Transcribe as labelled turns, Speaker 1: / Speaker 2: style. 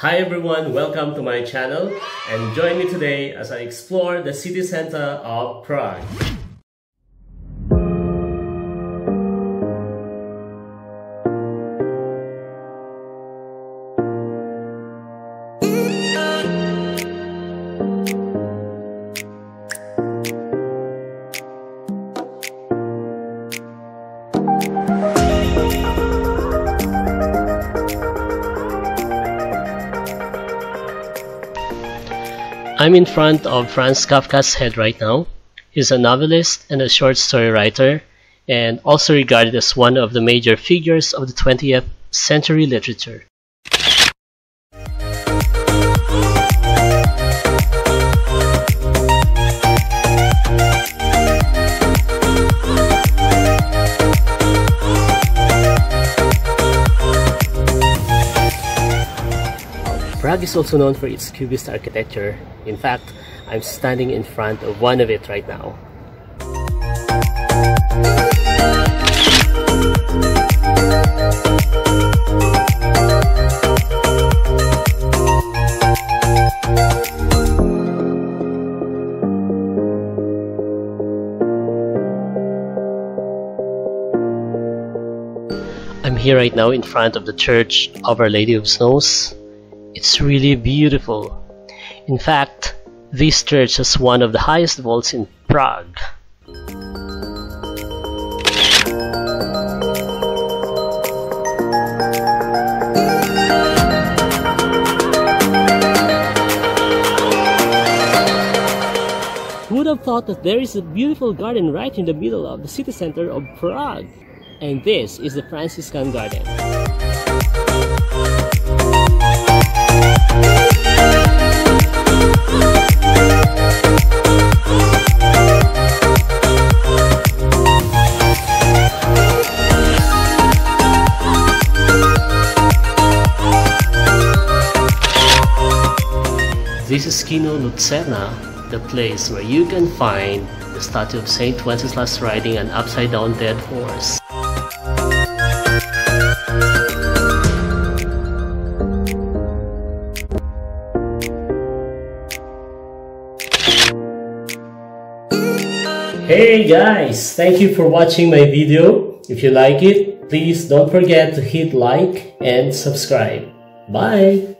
Speaker 1: Hi everyone, welcome to my channel and join me today as I explore the city center of Prague. I'm in front of Franz Kafka's head right now. He's a novelist and a short story writer, and also regarded as one of the major figures of the 20th century literature. Prague is also known for its cubist architecture. In fact, I'm standing in front of one of it right now. I'm here right now in front of the Church of Our Lady of Snows it's really beautiful. In fact, this church has one of the highest vaults in Prague. Who would have thought that there is a beautiful garden right in the middle of the city center of Prague? And this is the Franciscan Garden. This is Kino Lucerna, the place where you can find the statue of Saint Wenceslas riding an upside down dead horse. Hey guys, thank you for watching my video. If you like it, please don't forget to hit like and subscribe. Bye!